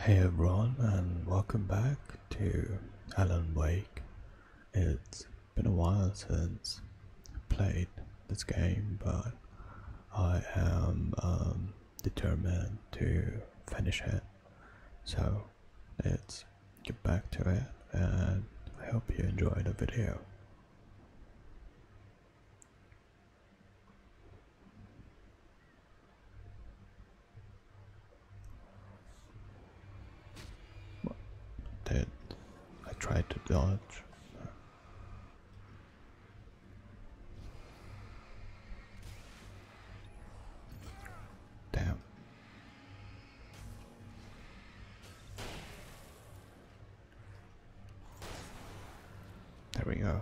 Hey everyone, and welcome back to Alan Wake. It's been a while since I played this game, but I am um, determined to finish it. So let's get back to it, and I hope you enjoy the video. I tried to dodge? Damn. There we go.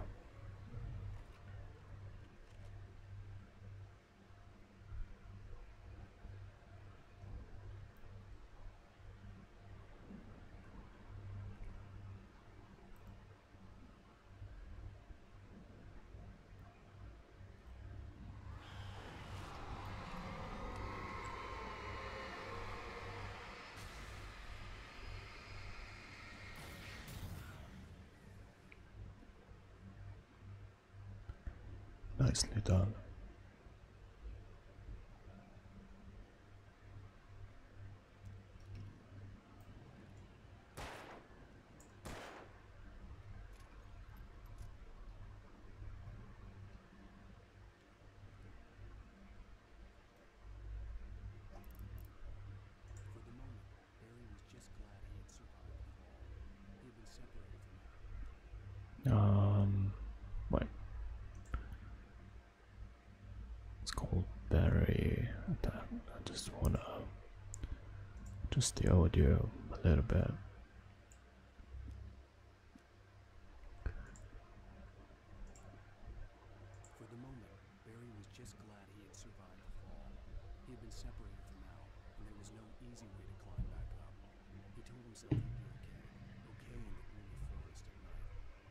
Nicely done. For the moment, Barry was just glad he had survived. He had been separated from her. Um, what? It's called Barry. I just wanna just the audio a little bit. For the moment, Barry was just glad he had survived the fall. He had been separated from Al, and there was no easy way to climb back up. He told himself he'd be okay, okay in the gloomy forest at night.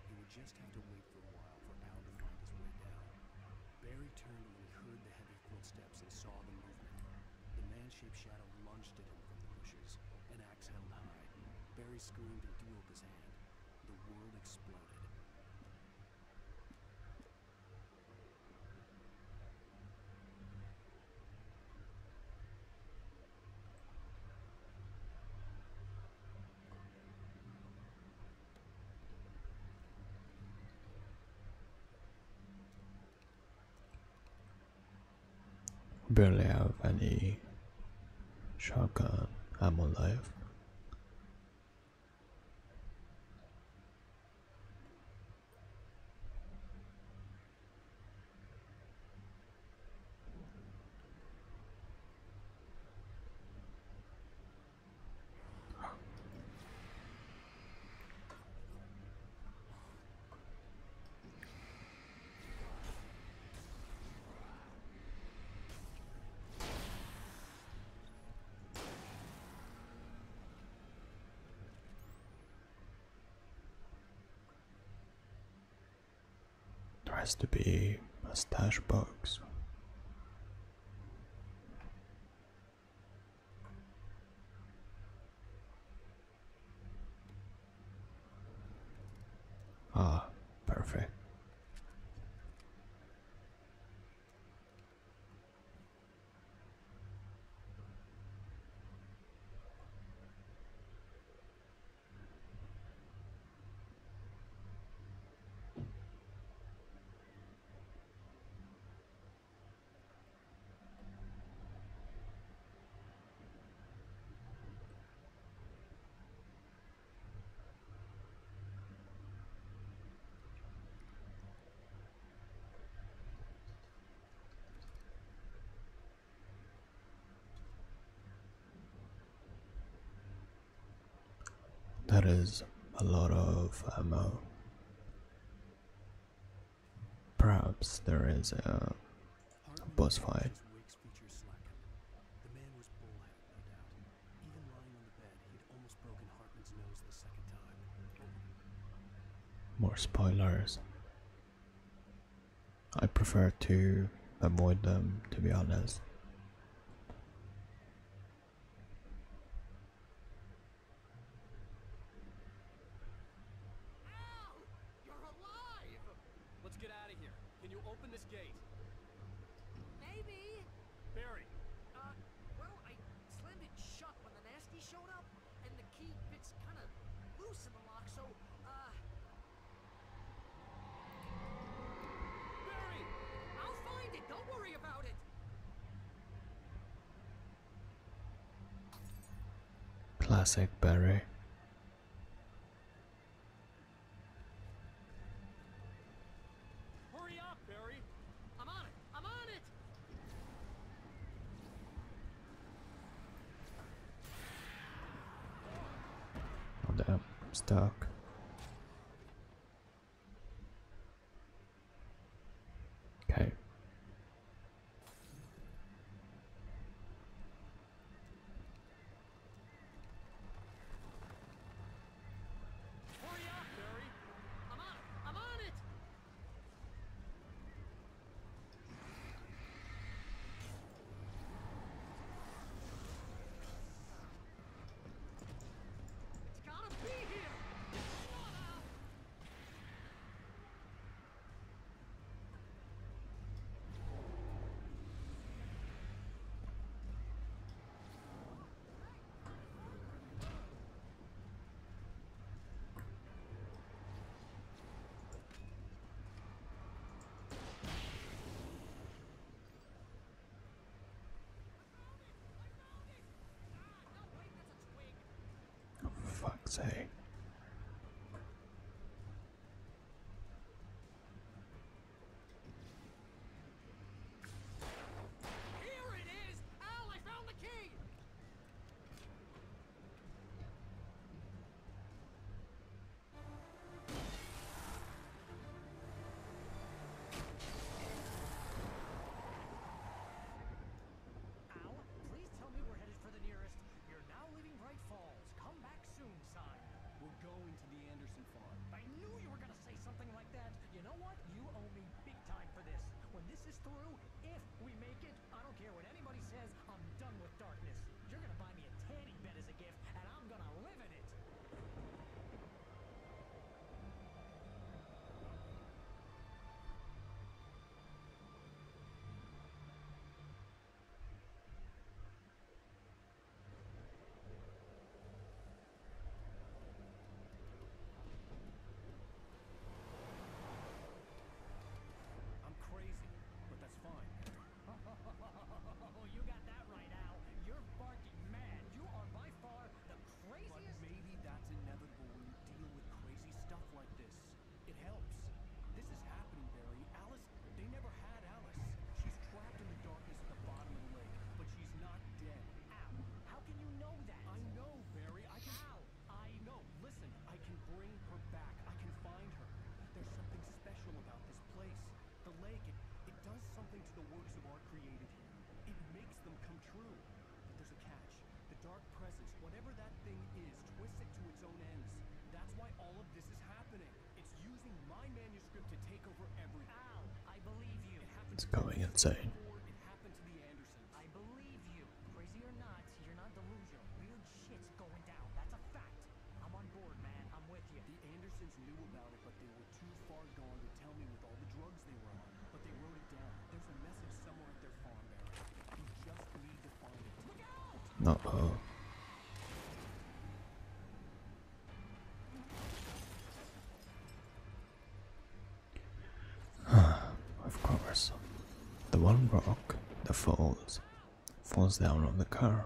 He would just have to wait for a while for Al to find his way down. Barry turned when he heard the heavy footsteps and saw the movement. The man-shaped shadow lunged at him from the bushes, an axe held high. Barry screamed and threw up his hand. The world exploded. Barely have any shotgun ammo left. There has to be a stash box. Ah, perfect. That is a lot of ammo. Perhaps there is a, boss fight. More spoilers. I prefer to avoid them, to be honest. side barrier say. going to the Anderson farm. I knew you were gonna say something like that. You know what? You owe me big time for this. When this is through, It's going insane. one rock that falls falls down on the car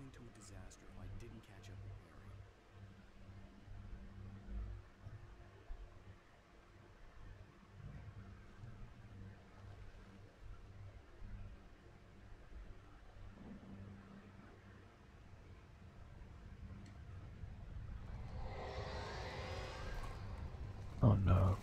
turn into a disaster if I didn't catch up with Barry. Oh no.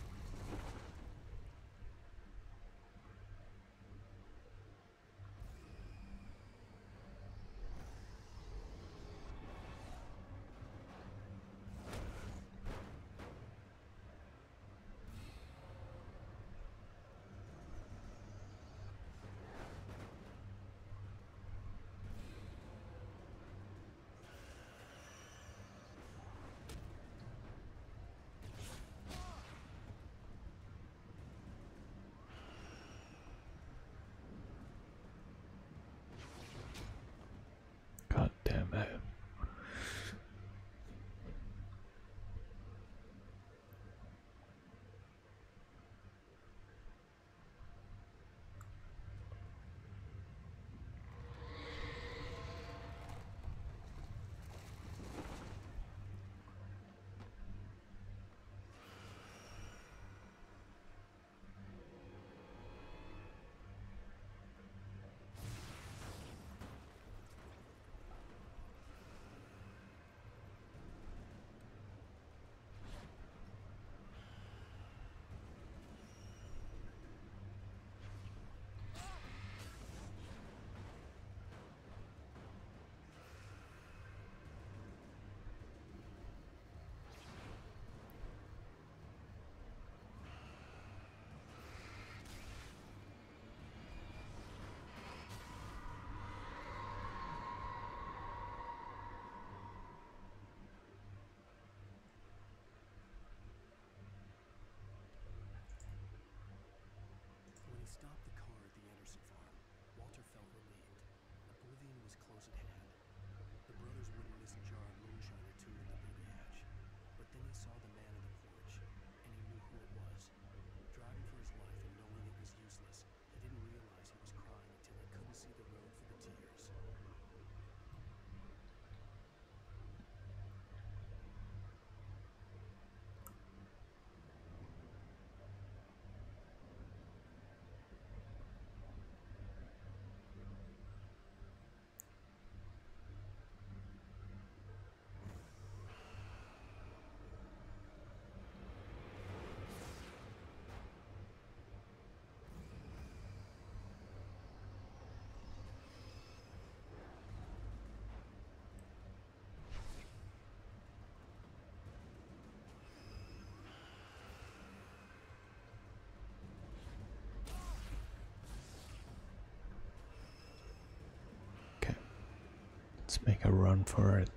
Let's make a run for it.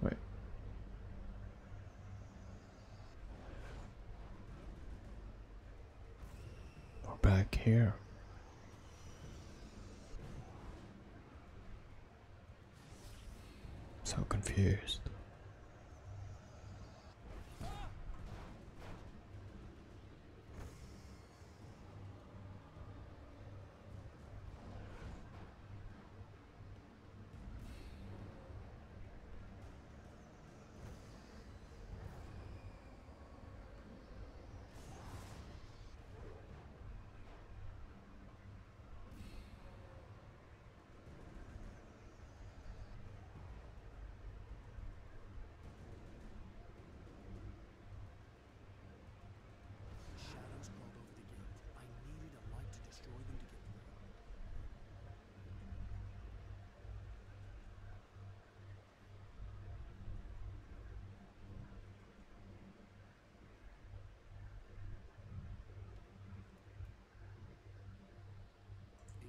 Wait. We're back here. So confused.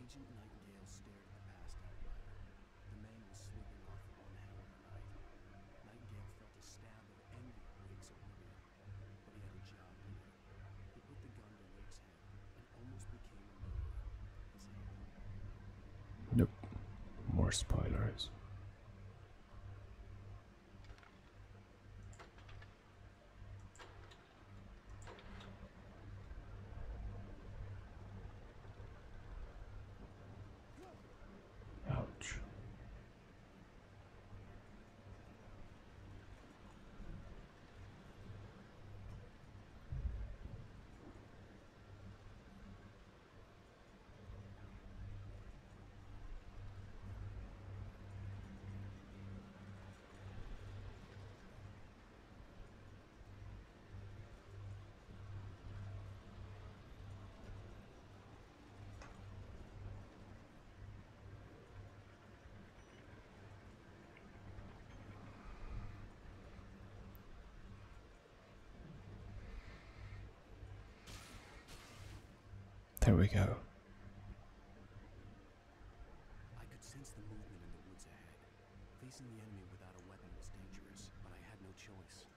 Agent Nightingale stared at the passed outrider. The man was sleeping off one hell of a night. Nightingale felt a stab of envy Wake's oblivion, but he had a job to do. He put the gun to Wake's head and almost became a murderer. Nope. More spoilers. Ouch. There we go. I could sense the movement in the woods ahead. Facing the enemy without a weapon was dangerous, but I had no choice.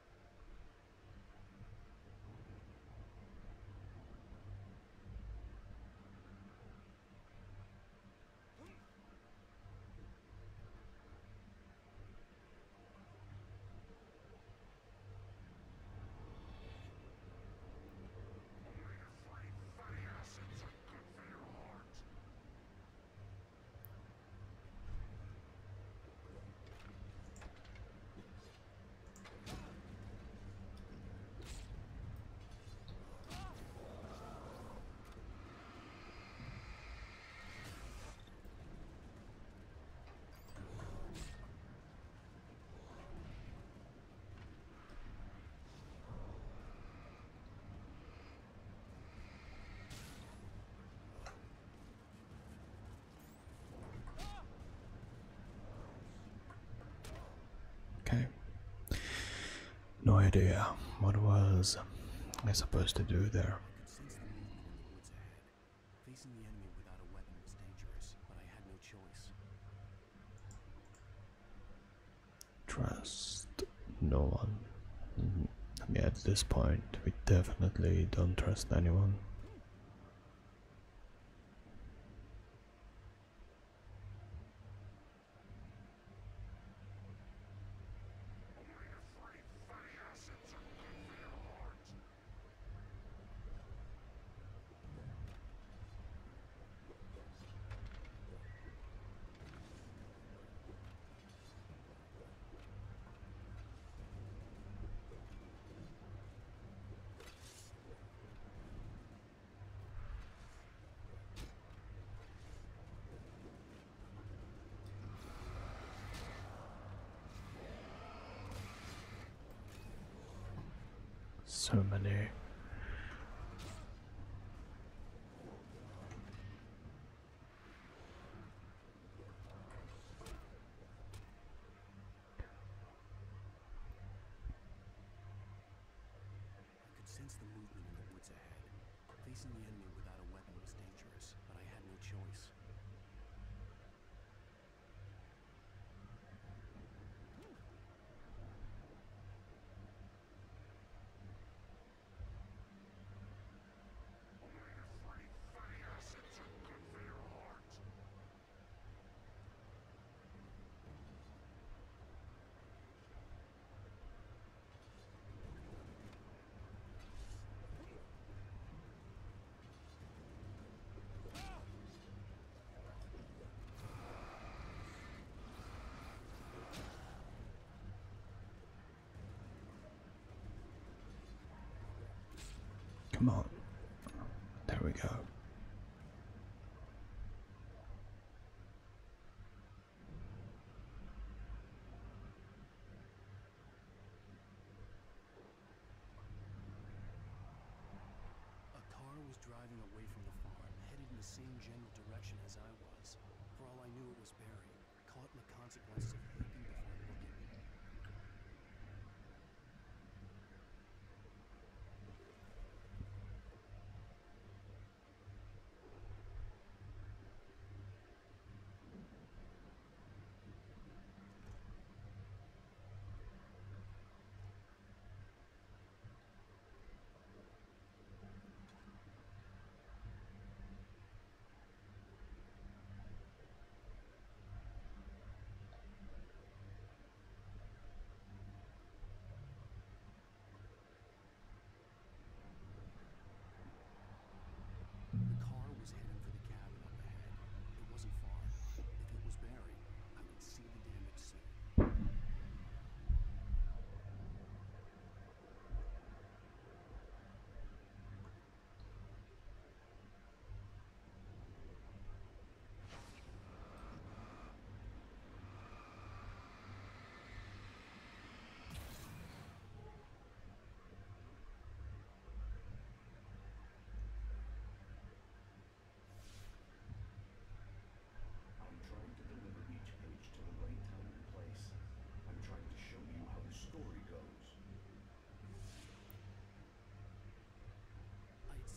Okay. No idea what was I supposed to do there. I could sense the movement in the woods ahead. Facing the enemy without a weapon was dangerous, but I had no choice. Trust no one. Mhm. And at this point, we definitely don't trust anyone. Come on. There we go. A car was driving away from the farm, headed in the same general direction as I was. For all I knew, it was caught in the consequences of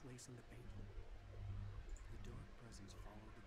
place in the painting. The dark presence followed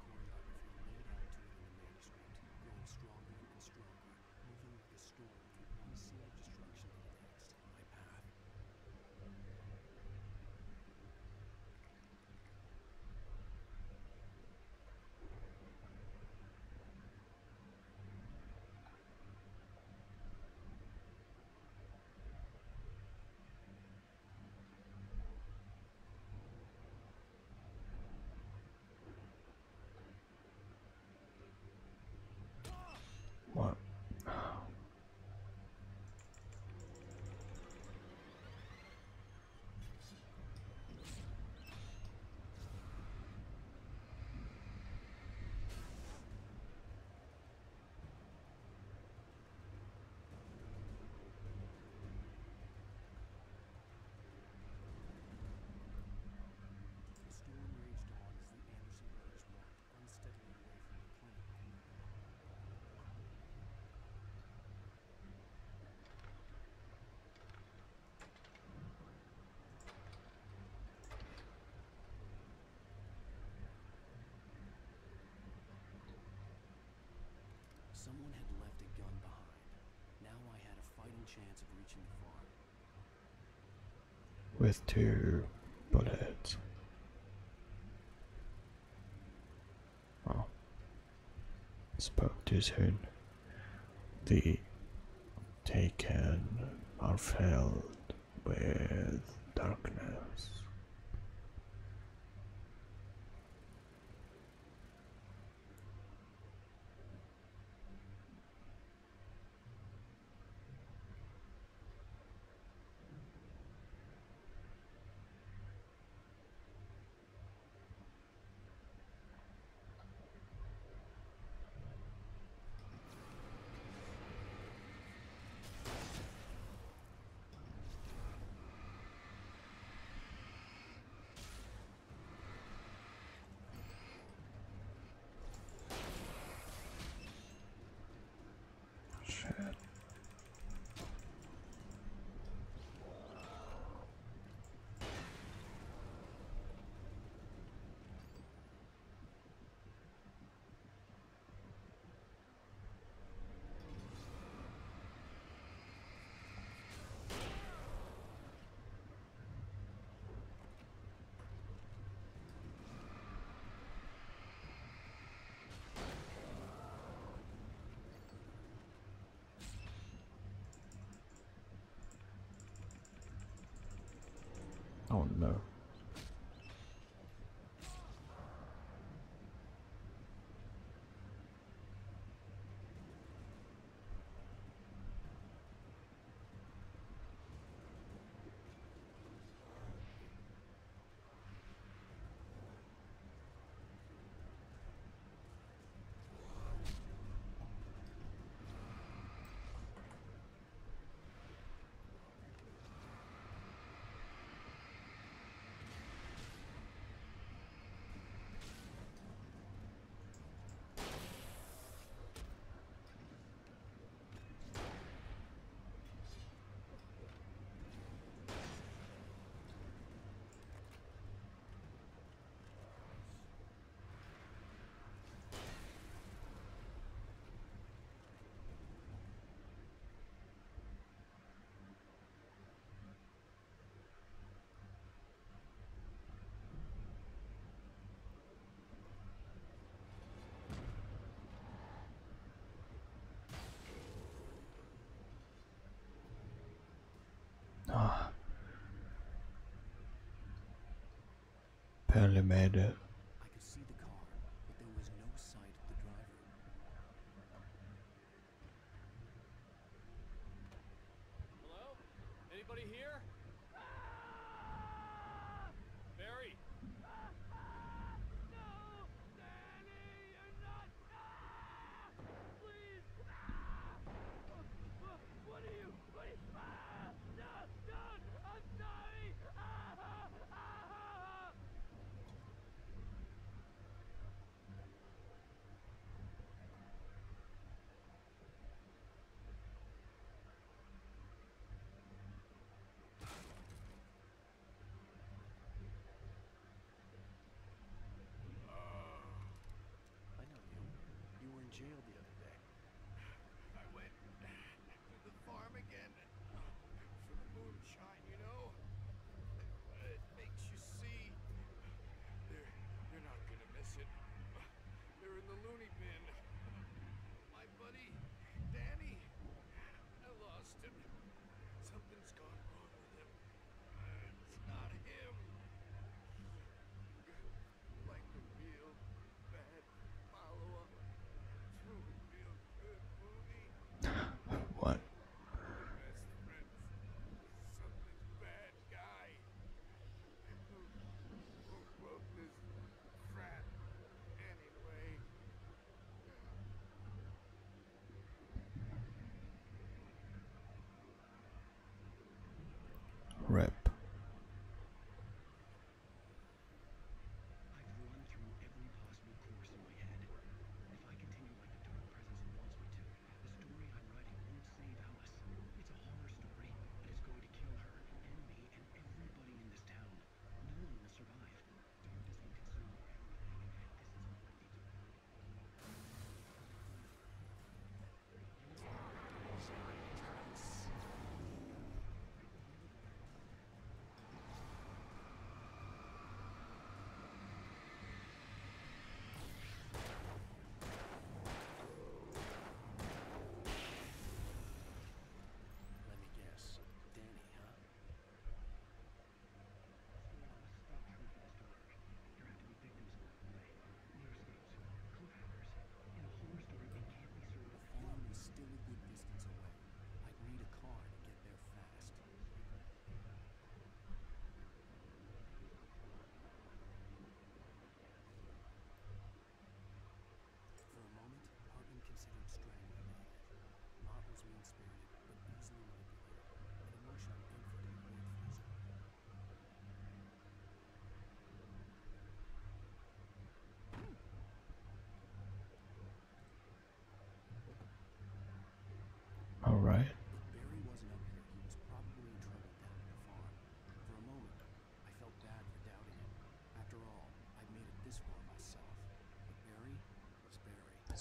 Someone had left a gun behind. Now I had a fighting chance of reaching the farm. With two bullets. Oh. Spoke too soon. The taken are filled with darkness. pyramid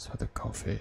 So the coffee.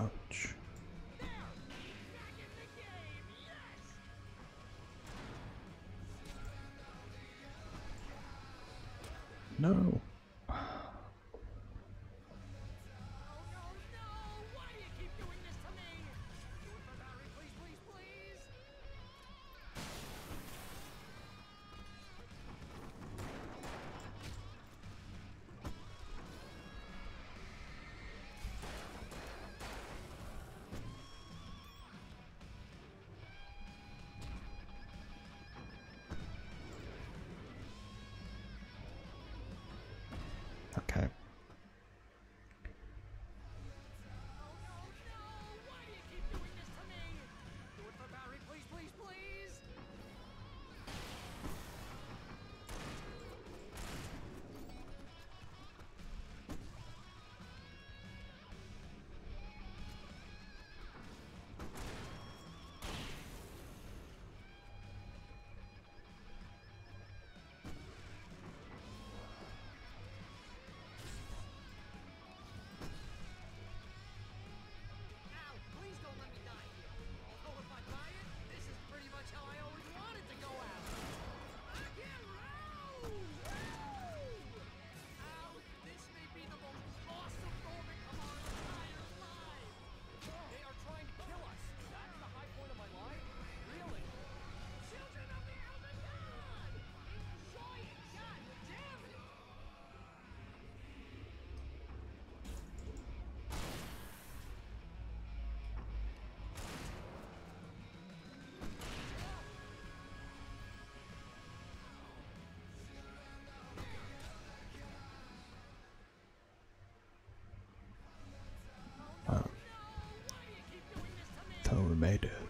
Ouch. No. made.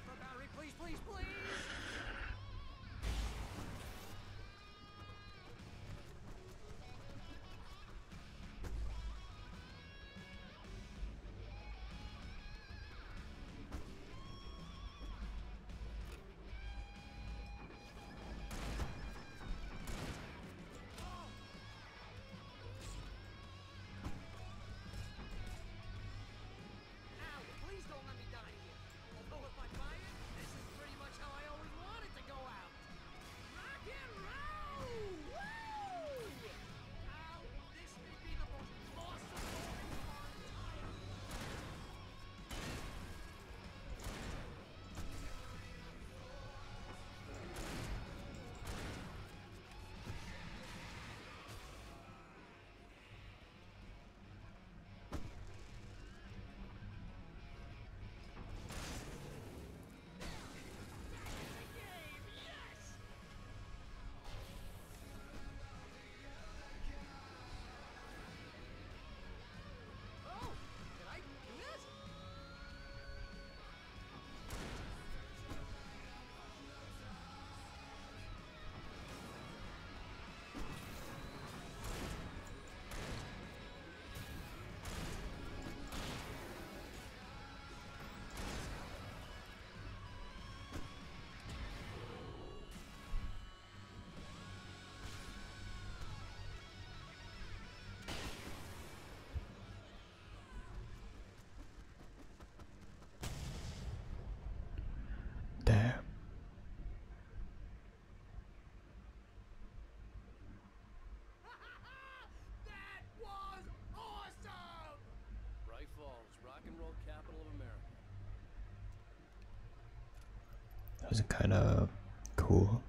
That was kind of cool,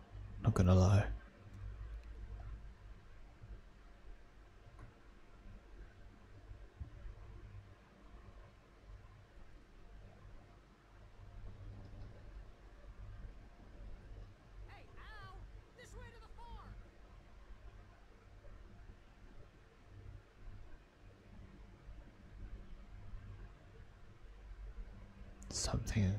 not gonna lie. something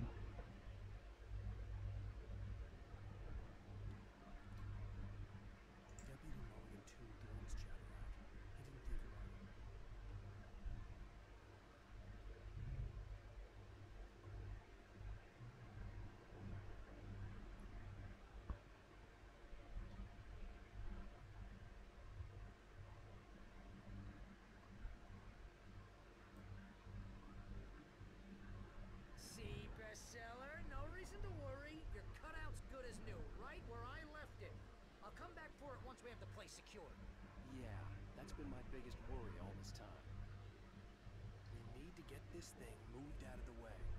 secured. Yeah, that's been my biggest worry all this time. We need to get this thing moved out of the way.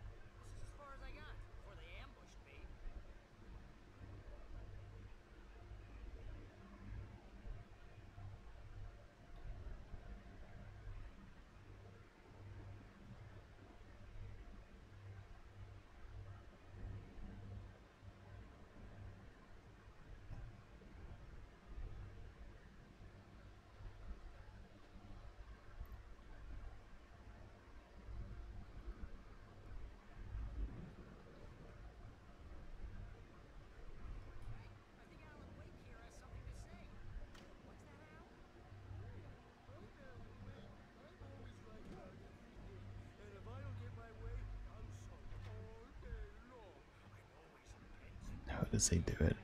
as they do it.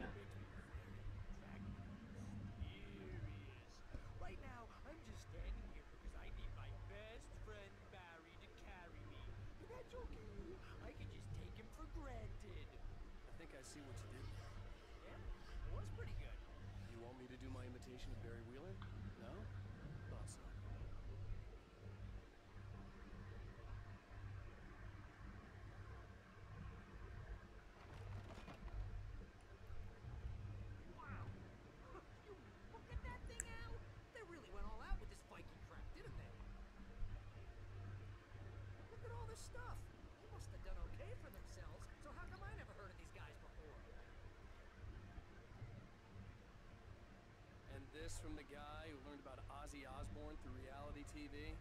this from the guy who learned about Ozzy Osbourne through reality TV?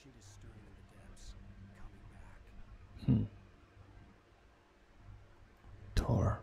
Is stirring in the depths, coming back. Hmm. Tor.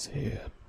see.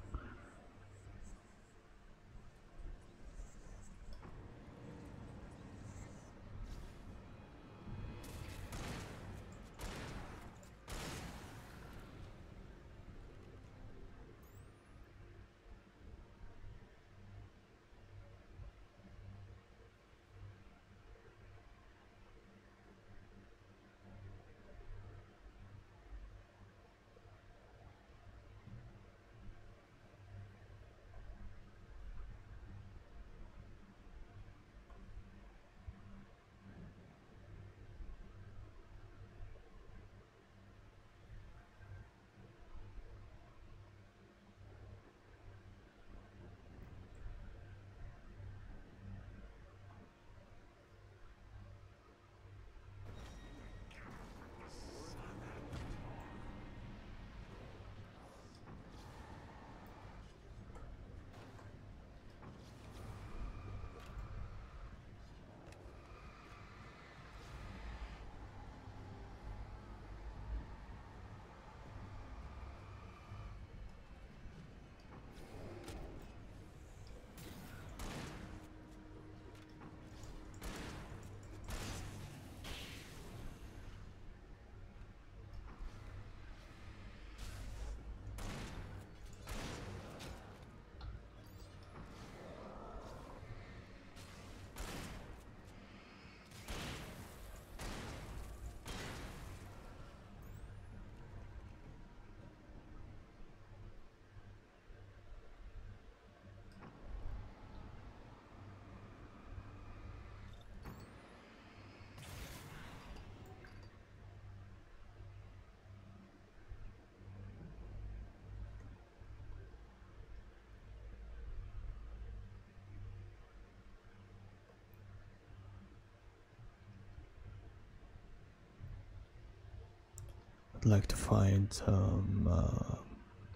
I'd like to find some uh,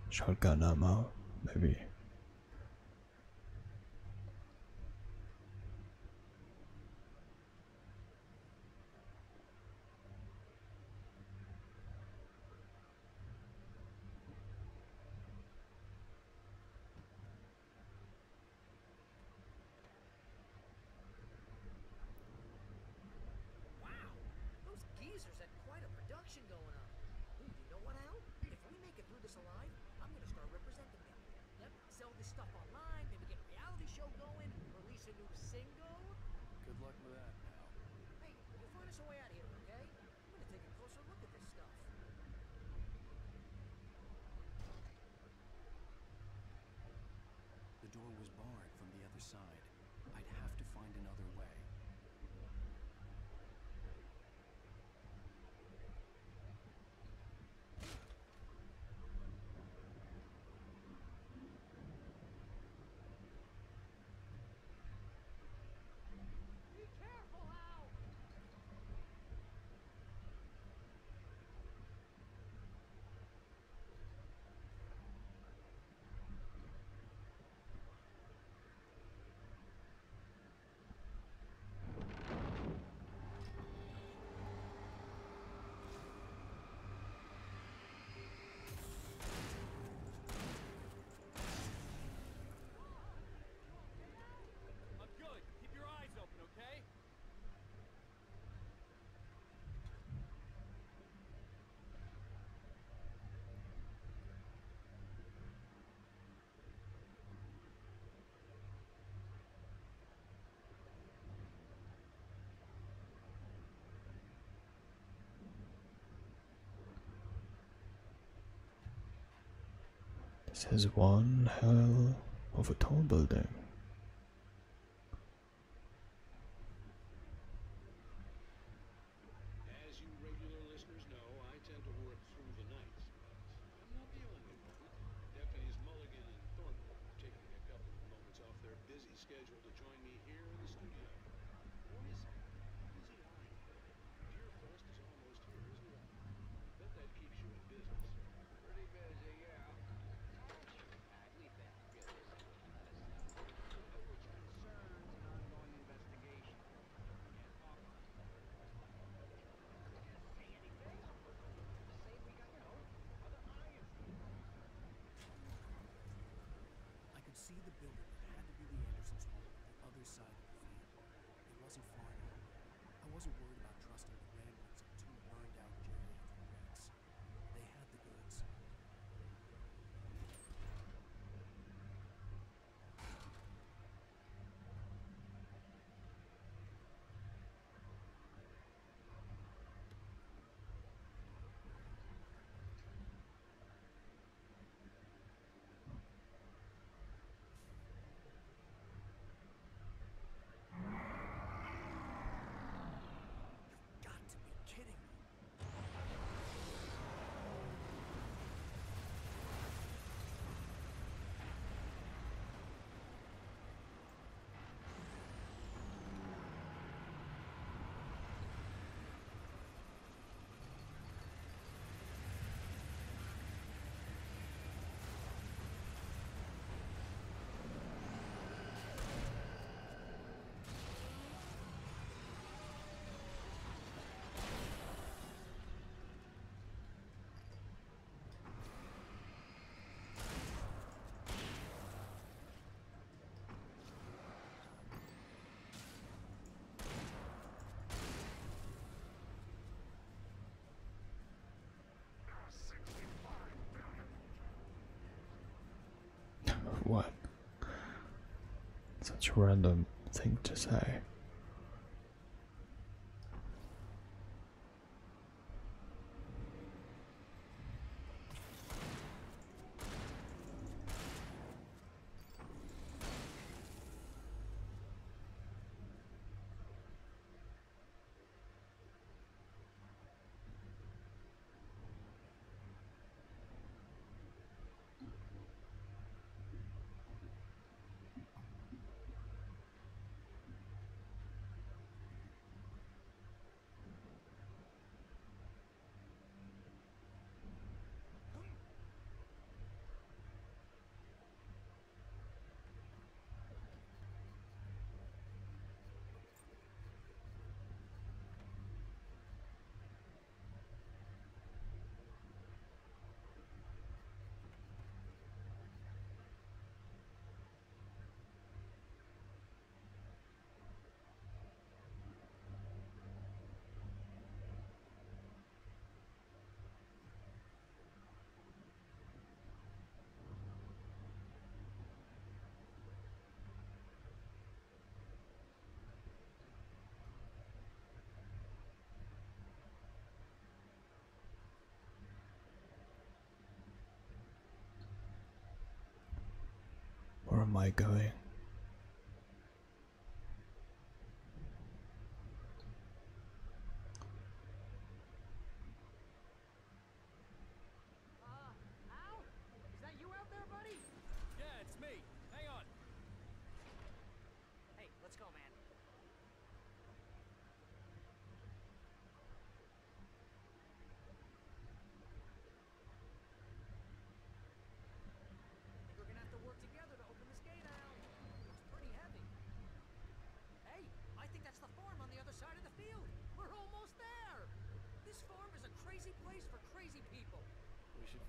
shotgun ammo, maybe. Is one hell of a tall building. what? Such a random thing to say. my guy.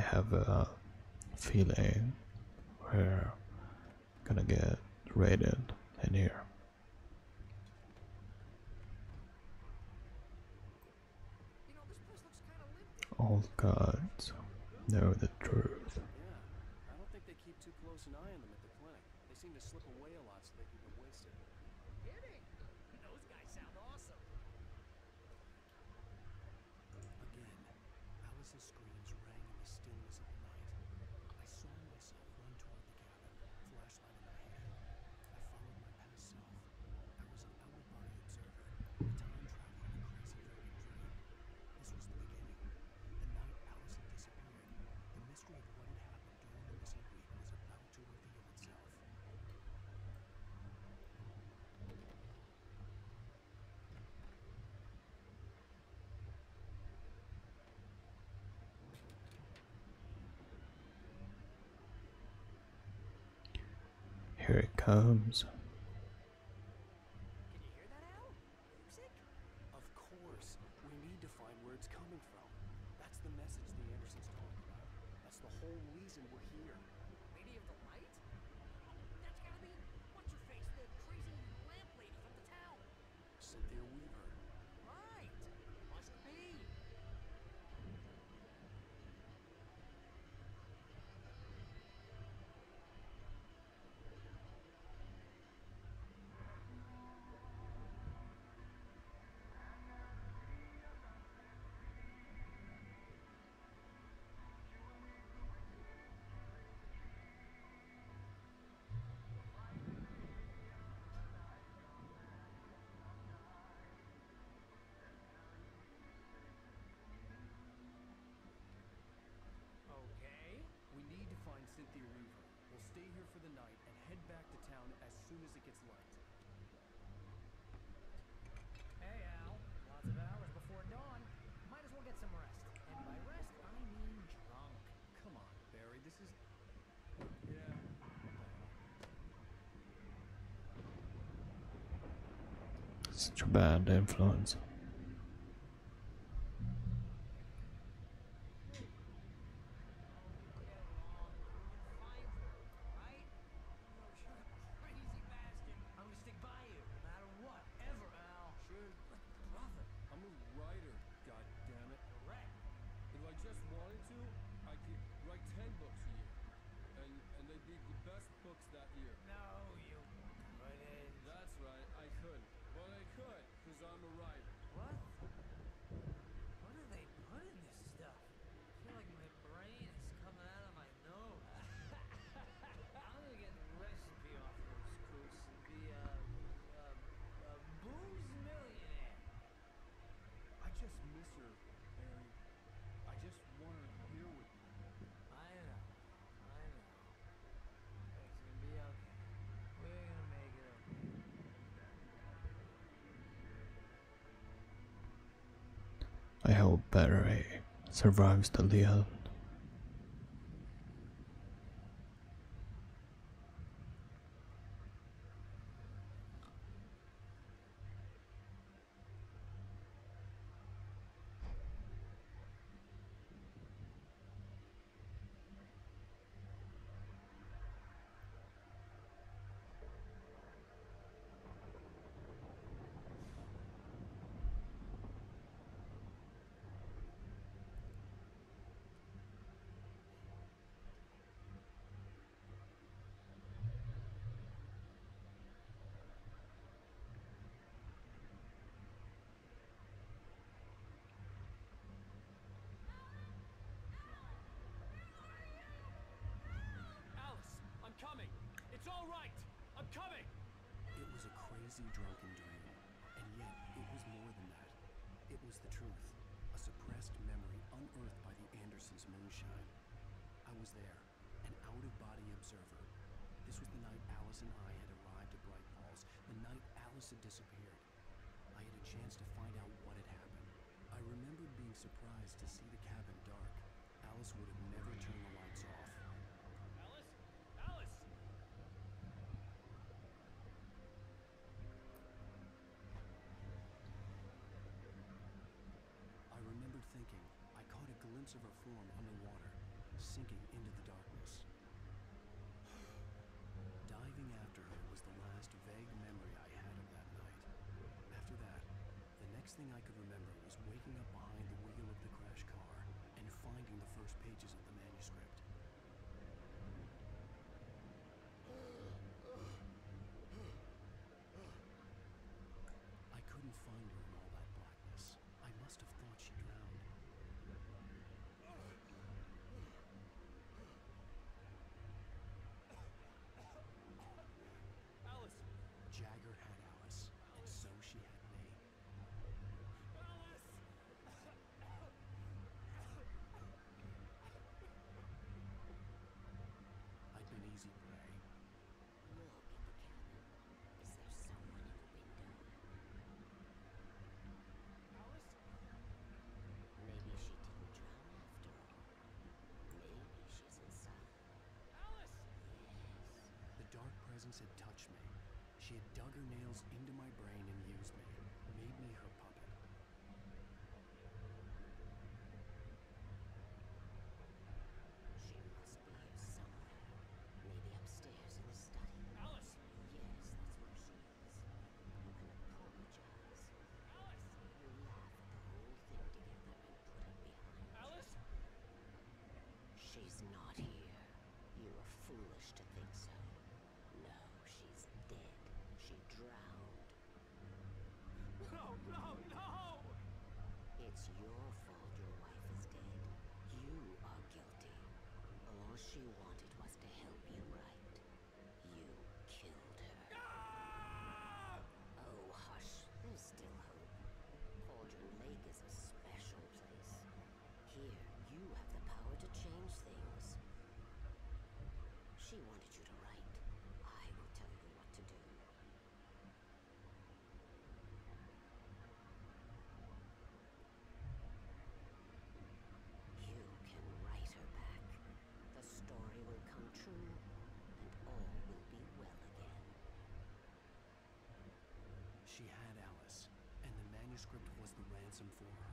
I have a uh, feeling we're gonna get raided in here. All gods know the truth. comes. for the night and head back to town as soon as it gets light. Hey, Al. Lots of hours before dawn. Might as well get some rest. And by rest, I mean drunk. Come on, Barry. This is... Yeah. Such a bad influence. battery survives the deal. Had disappeared. I had a chance to find out what had happened. I remembered being surprised to see the cabin dark. Alice would have never turned the lights off. Alice? Alice! I remembered thinking I caught a glimpse of her form underwater, sinking into the dark. next thing I could remember was waking up behind the wheel of the crash car and finding the first pages of the presence had touched me. She had dug her nails into my brain and used me, made me her manuscript was the ransom for her.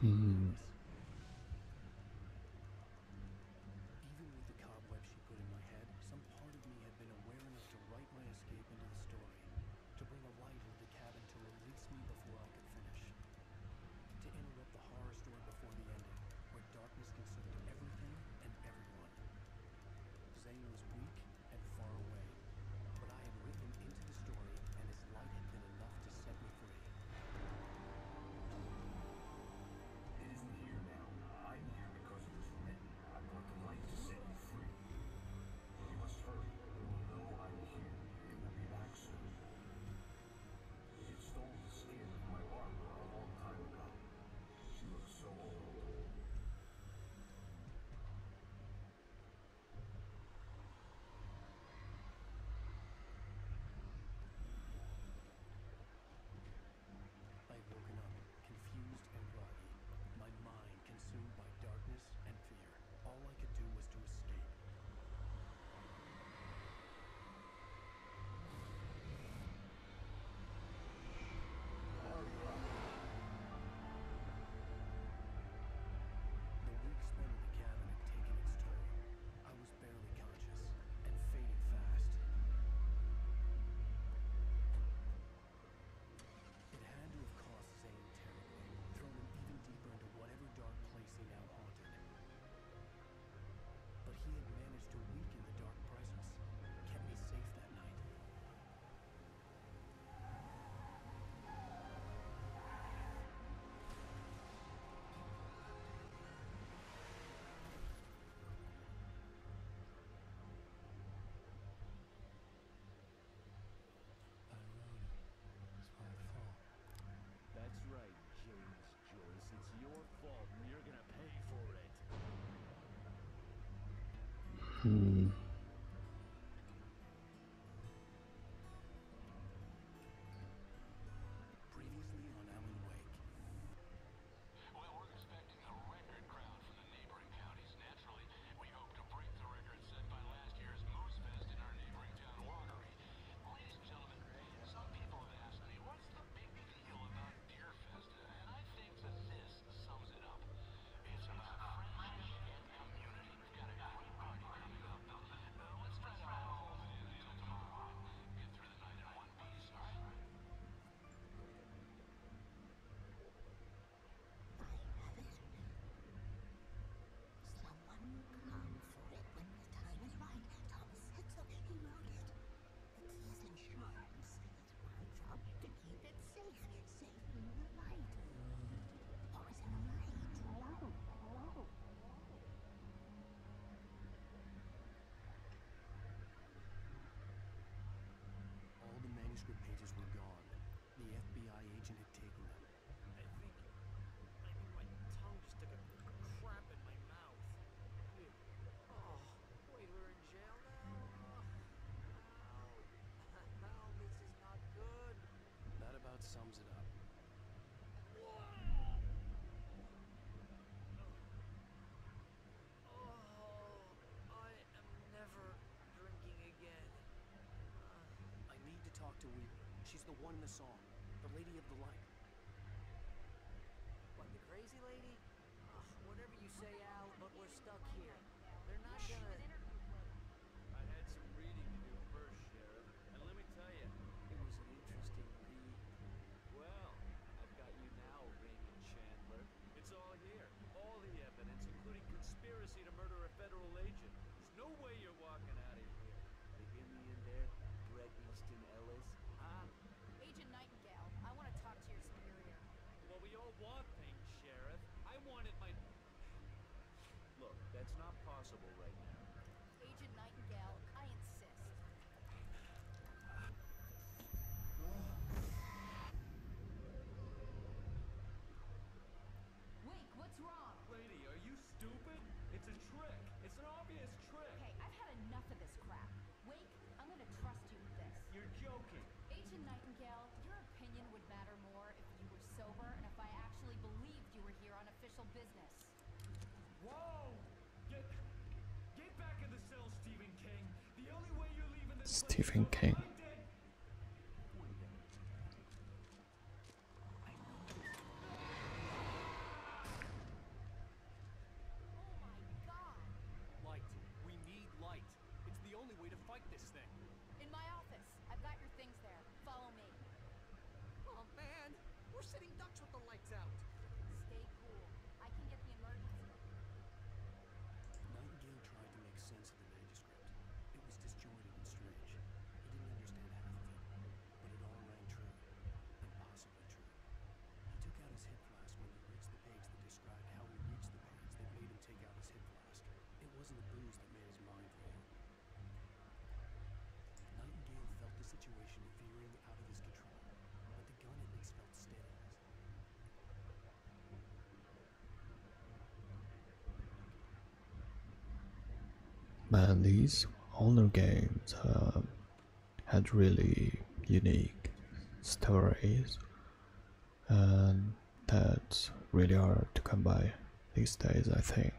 scenes Mm. the one in the song, the Lady of the Light. What, the crazy lady? Ugh, whatever you say, Al, but we're stuck. possible right now. Agent Nightingale, I insist. Wake, what's wrong? Lady, are you stupid? It's a trick. It's an obvious trick. Okay, I've had enough of this crap. Wake, I'm gonna trust you with this. You're joking. Stephen King. and these older games uh, had really unique stories um, and that's really hard to come by these days I think.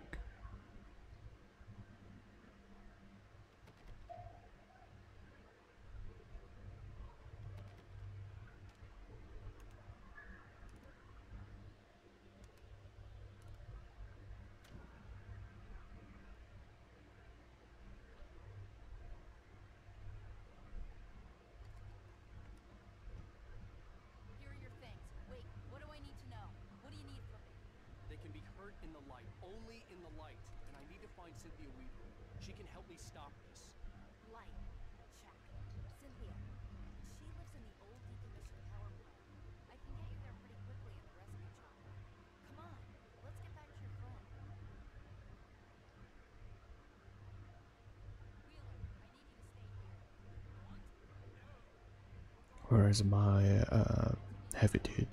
There's my uh, heavy duty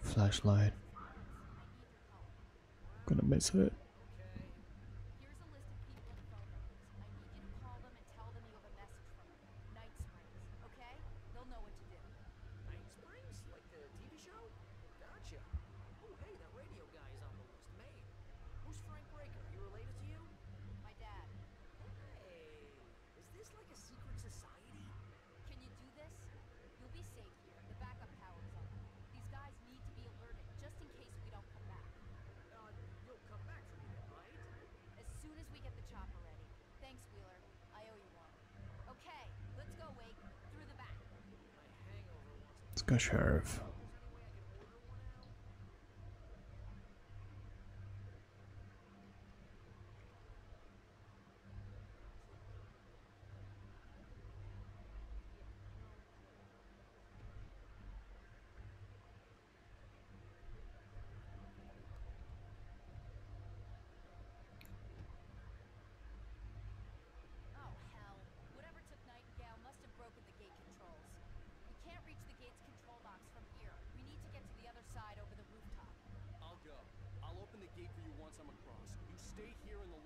flashlight. Gonna miss it. Sheriff. stay here in the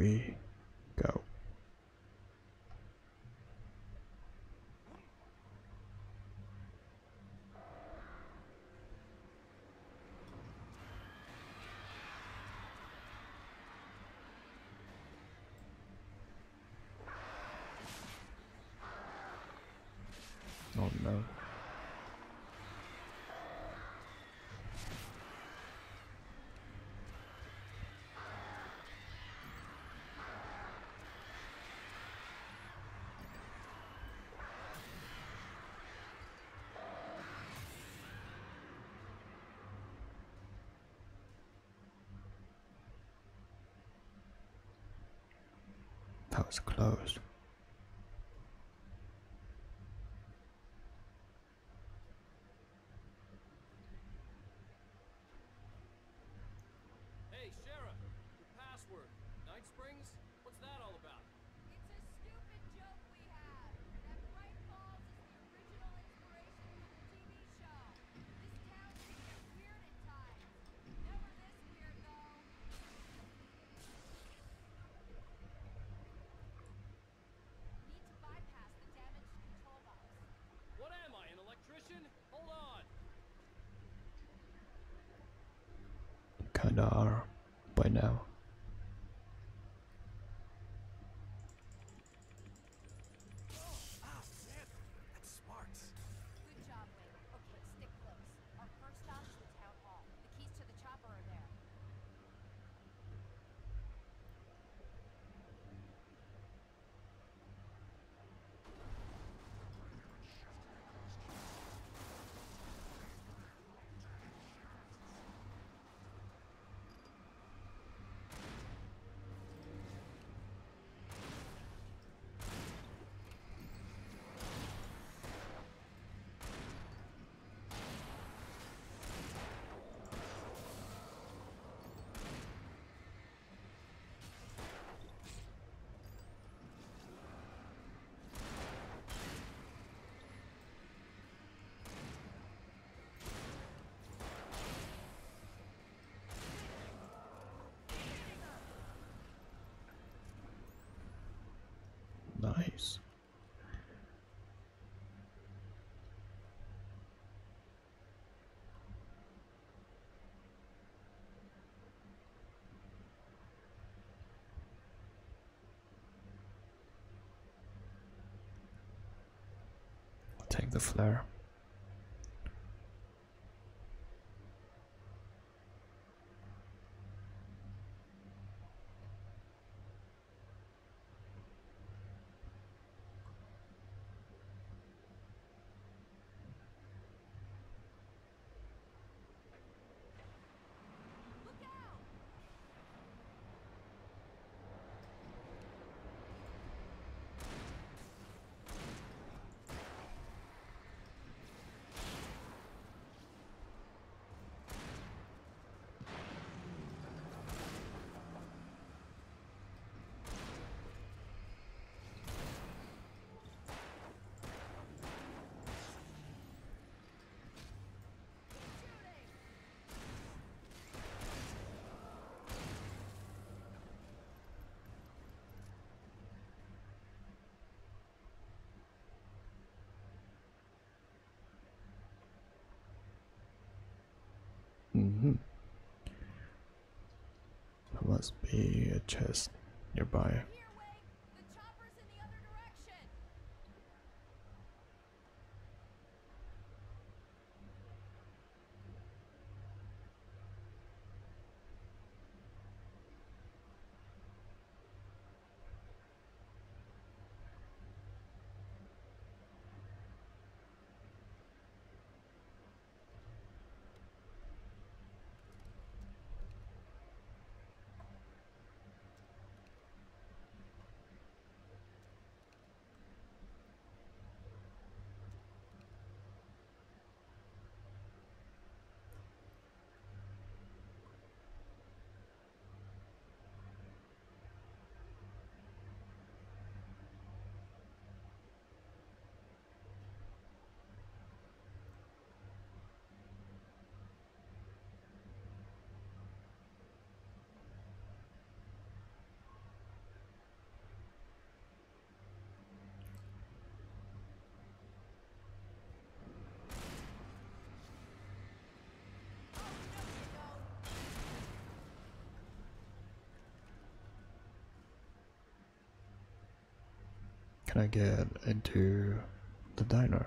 we was closed. place. Take the flare. Mm-hmm. There must be a chest nearby. Can I get into the diner?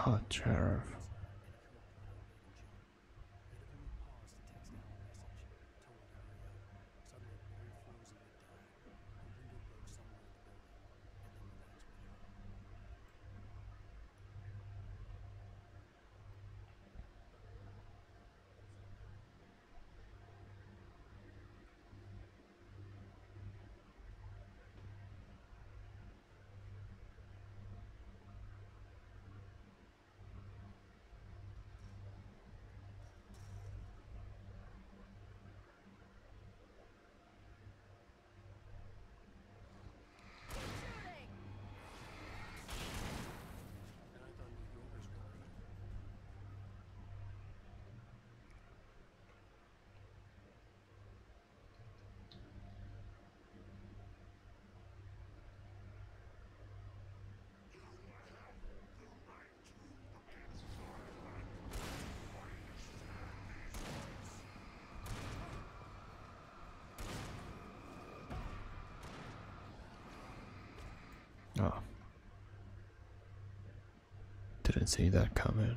hot sheriff didn't see that coming.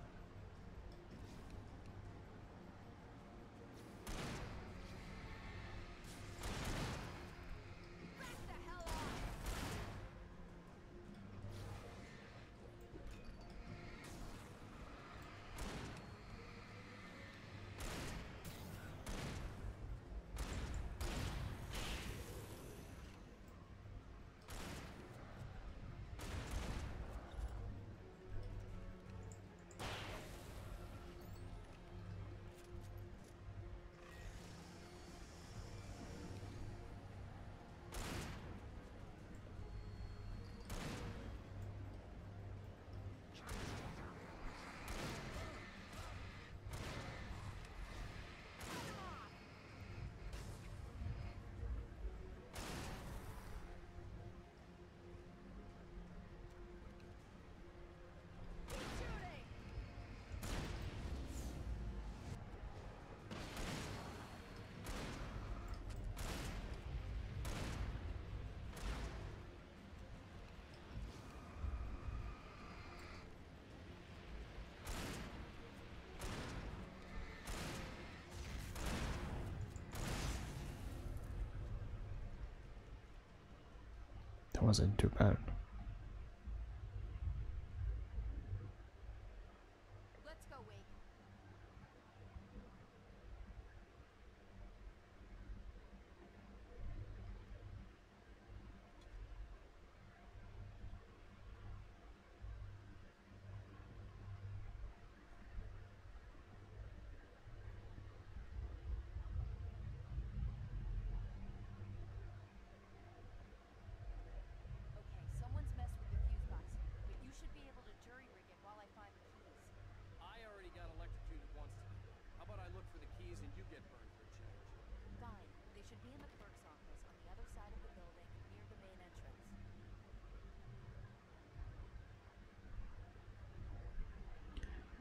was in Japan.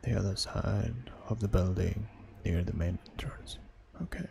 the other side of the building near the main entrance. Okay.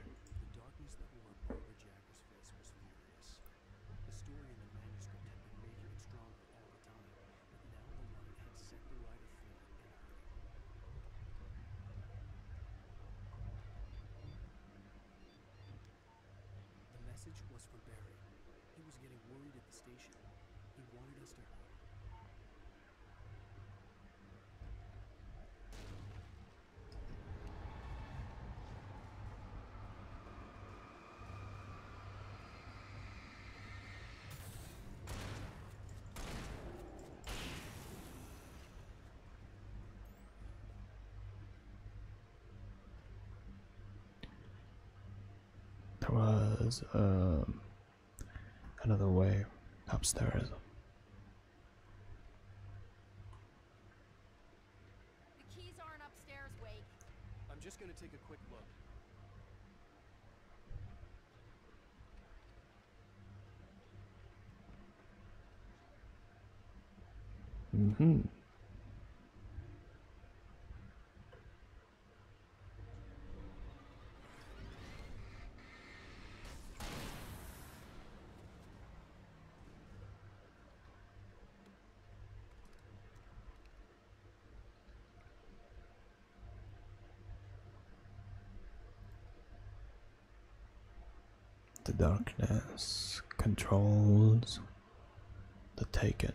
uh, another way upstairs. The keys aren't upstairs, Wake. I'm just going to take a quick look. Mm-hmm. The darkness controls the taken.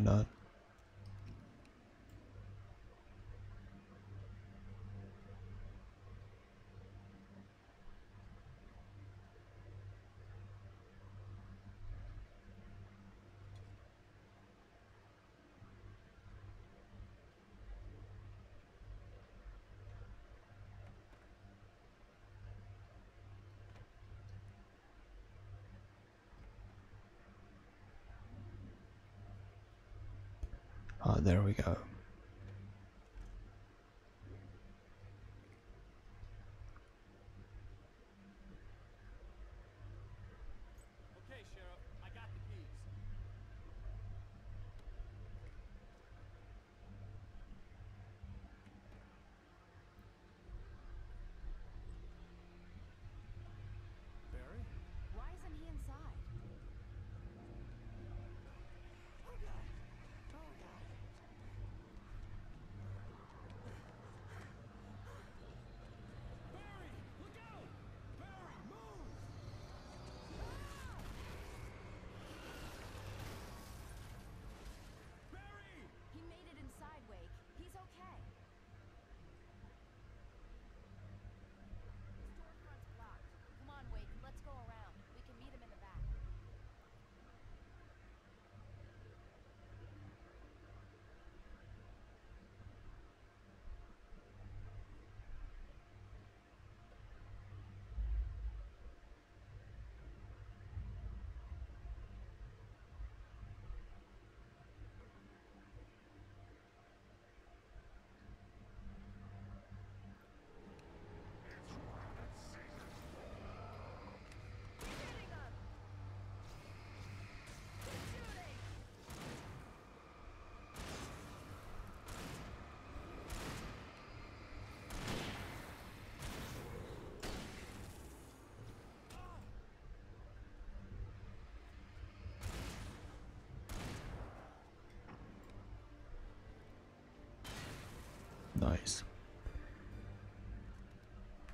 not. There we go.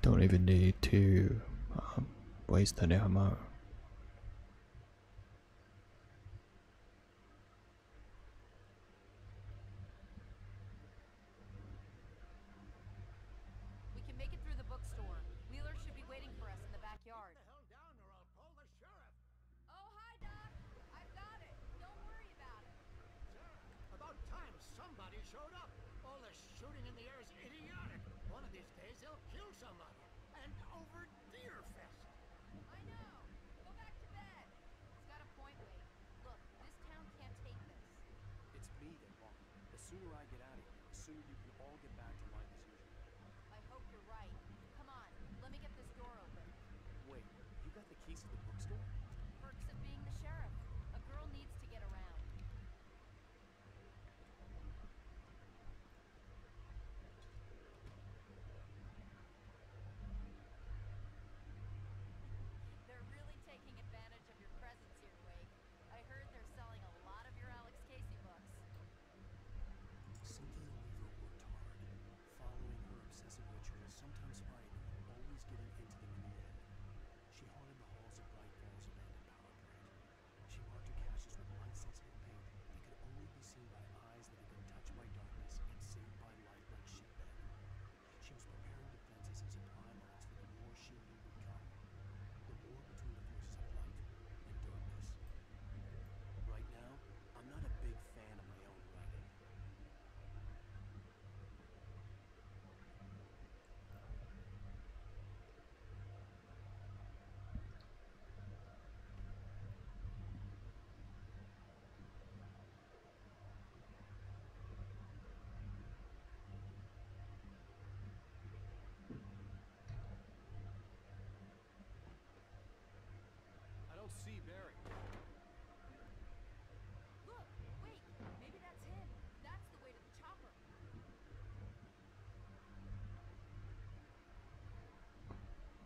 Don't even need to um, waste any ammo.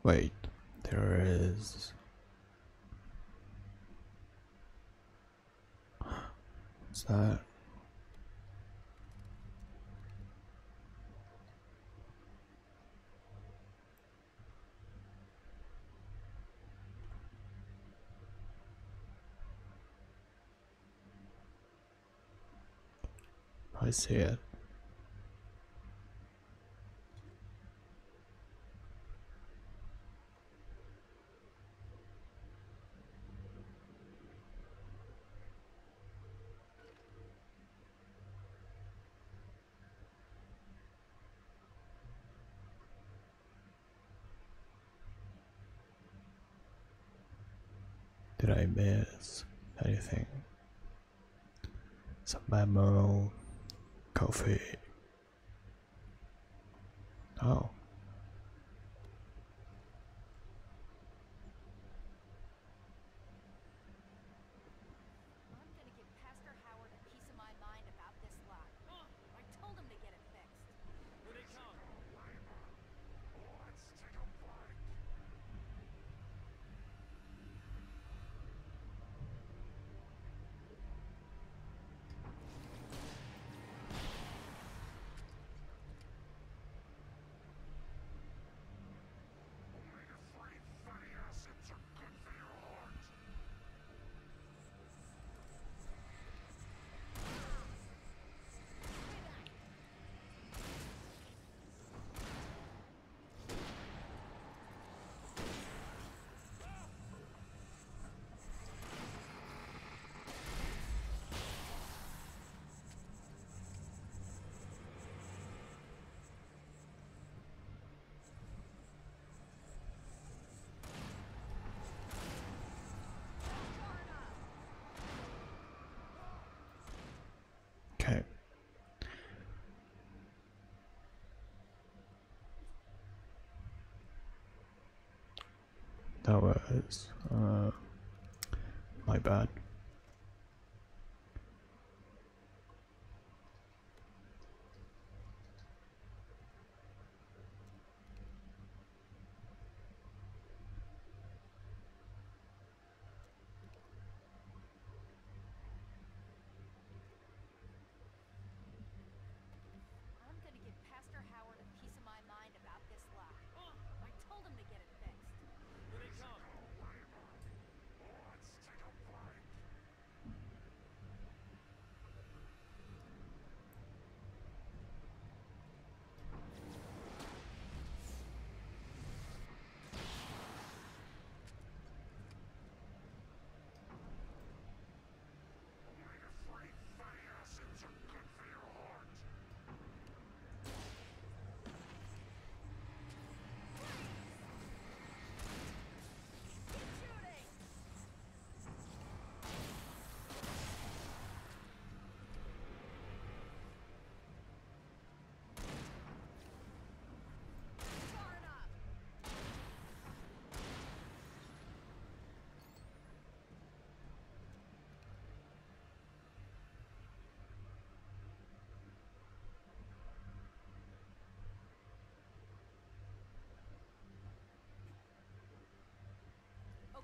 Wait, there is... What's that? I see it. Is anything. Some memo, coffee. Oh, that was uh, my bad.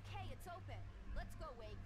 Okay, it's open. Let's go, Wake.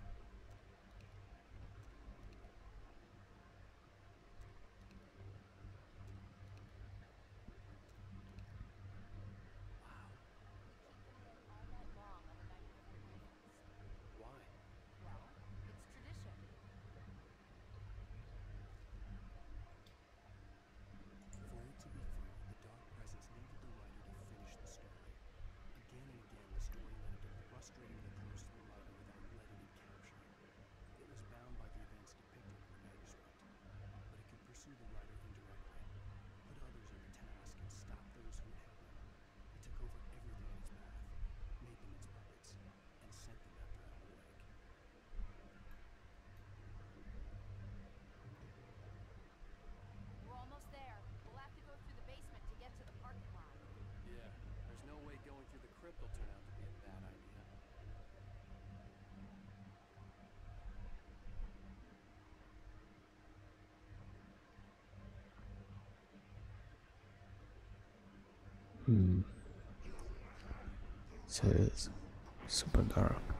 trip will turn out to be a bad idea. Hmm. So it's super dark.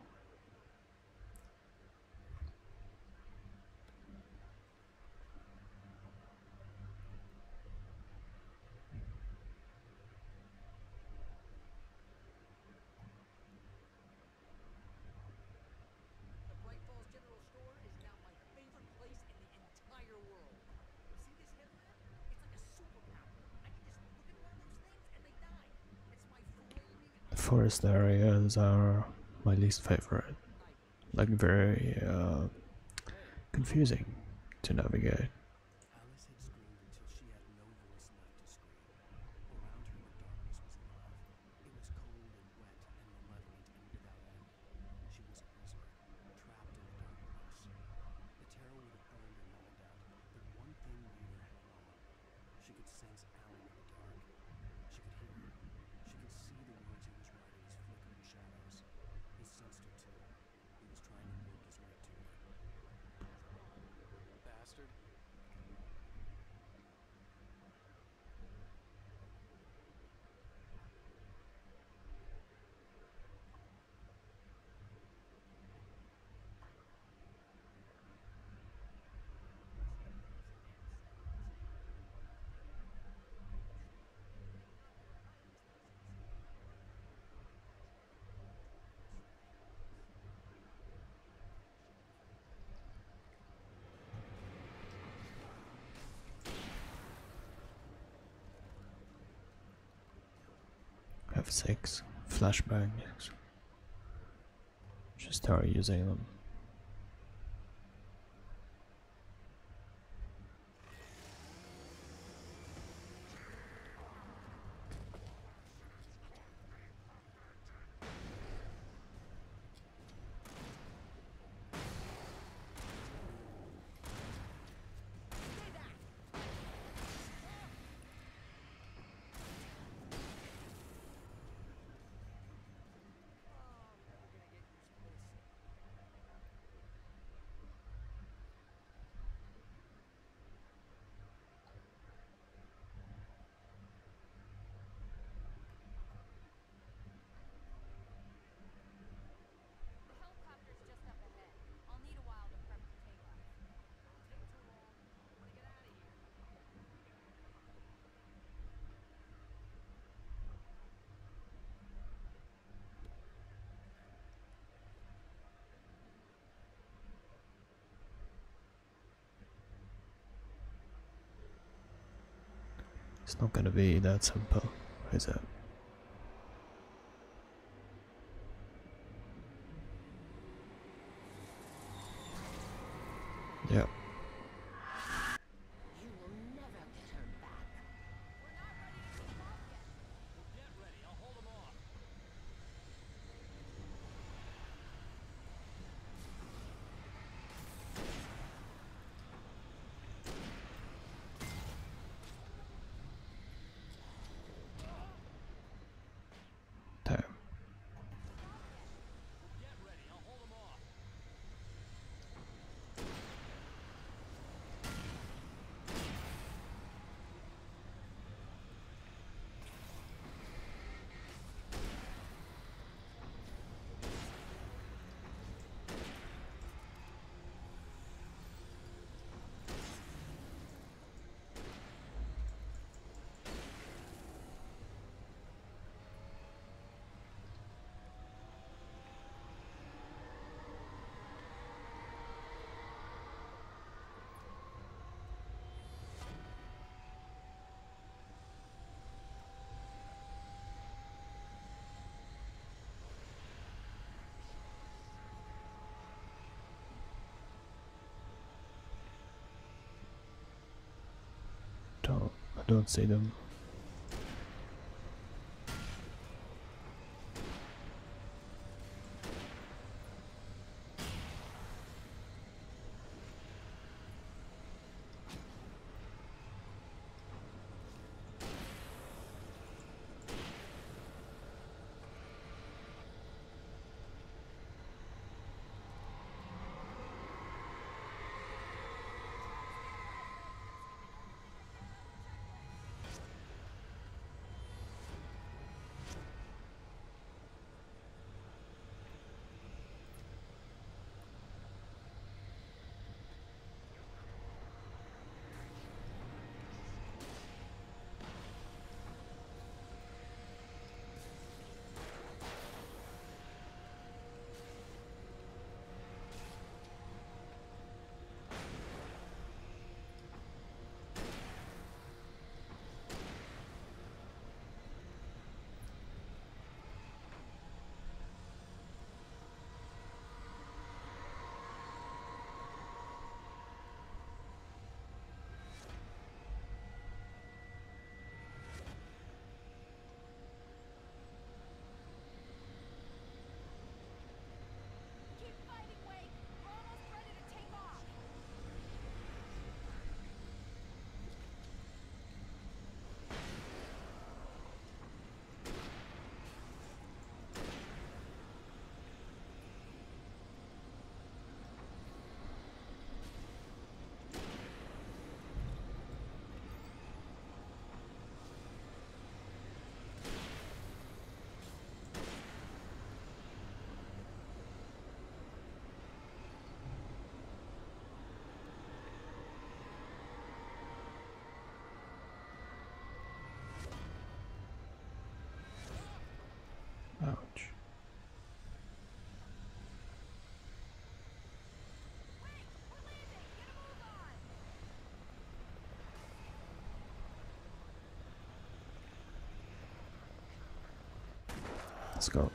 forest areas are my least favorite. Like very uh, confusing to navigate. six flashbangs. Just start using them. It's not going to be that simple, is it? Yep. don't say them. Let's go.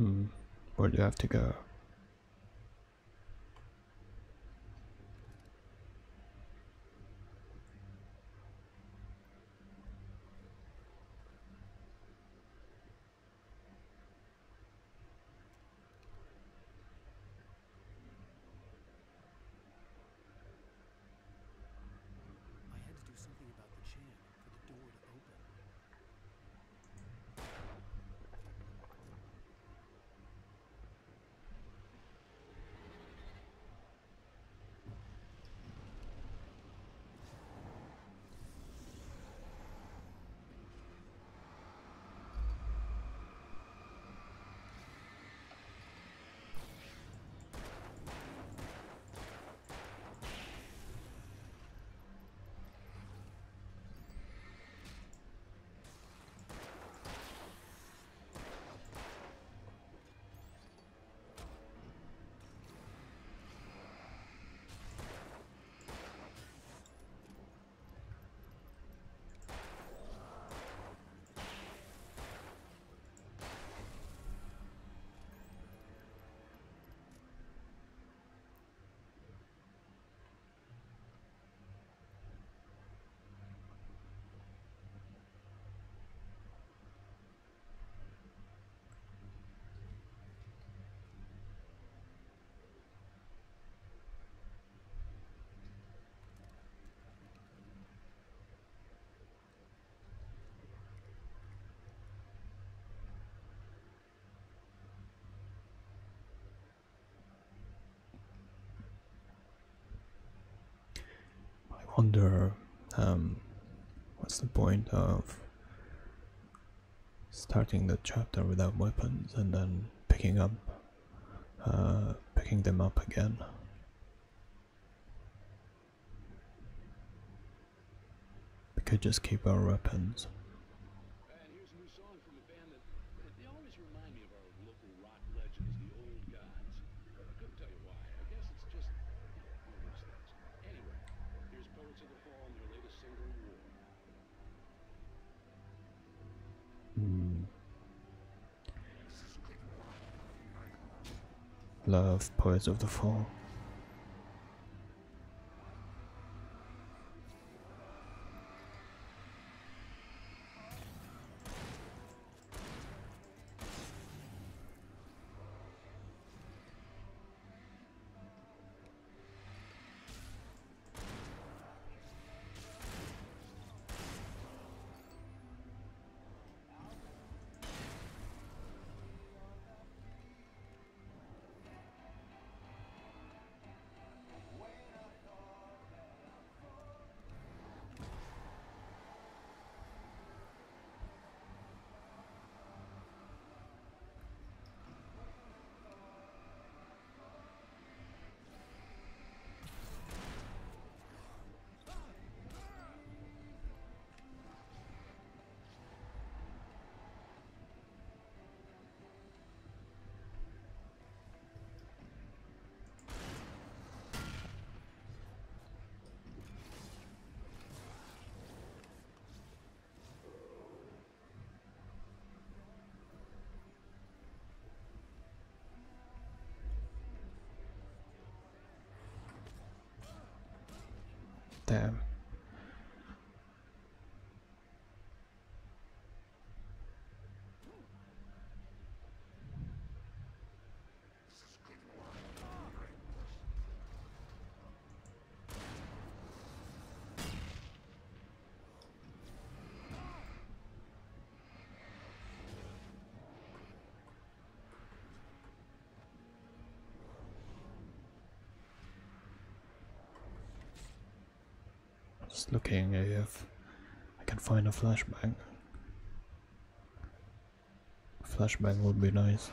Hmm. Where do you have to go? I wonder um, what's the point of starting the chapter without weapons and then picking up uh, picking them up again. We could just keep our weapons. And here's a new song from a band that they always remind me of our local rock legends, the old gods. I couldn't tell you why. I guess it's just you know, one of those things. Anyway, here's Poets of the Fall and their latest single, War. Hmm. Love Poets of the Fall. Damn. Just looking if I can find a flashbang. Flashbang would be nice.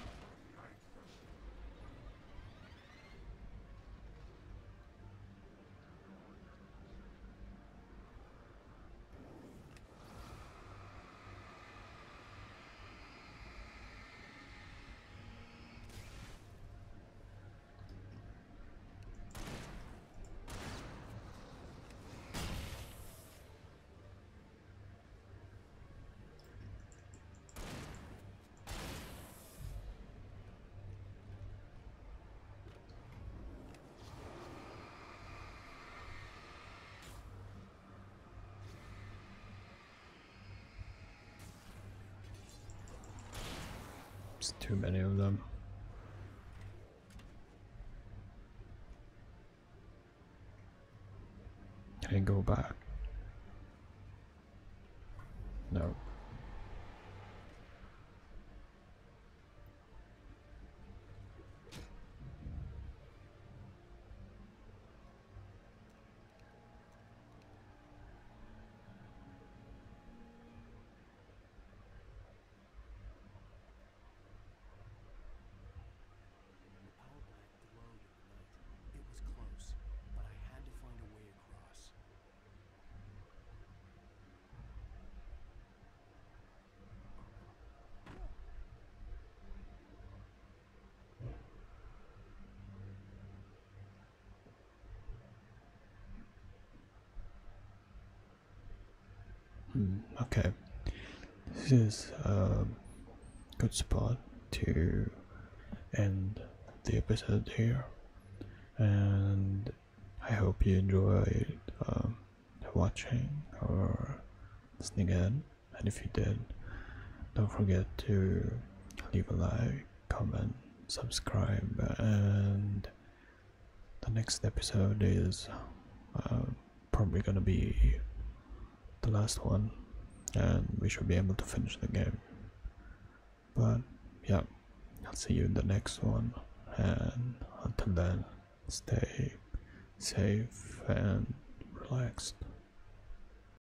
Back? No. The power plant glowed in the night. It was close, but I had to find a way across. Hmm, okay. This is a good spot to end the episode here. And I hope you enjoyed um, watching or listening in. And if you did, don't forget to leave a like, comment, subscribe, and the next episode is uh, probably gonna be the last one, and we should be able to finish the game. But yeah, I'll see you in the next one, and until then, stay safe and relaxed.